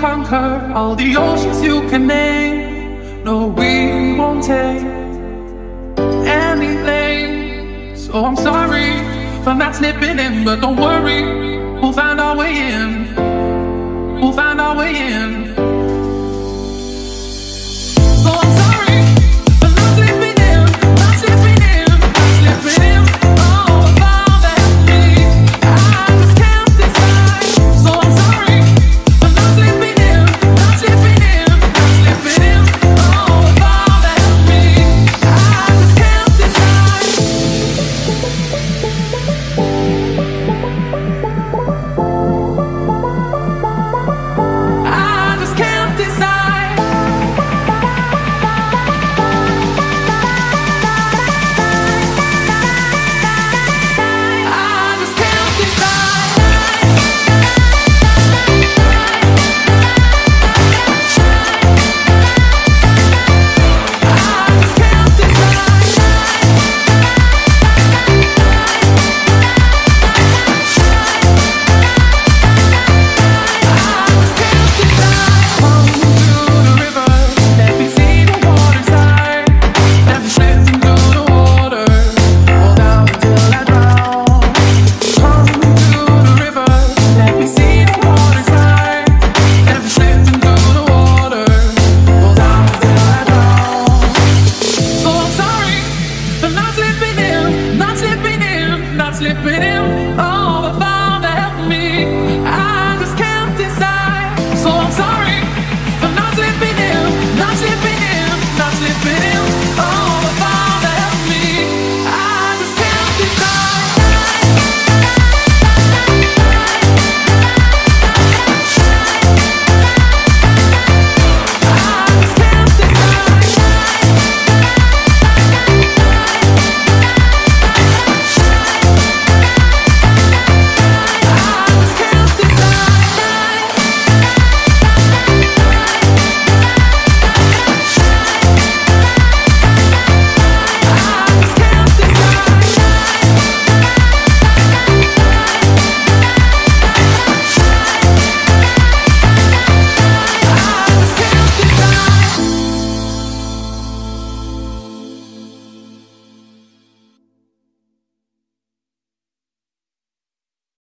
conquer all the oceans you can name. No, we won't take anything. So I'm sorry for not slipping in, but don't worry, we'll find our way in. We'll find our way in. slipping in.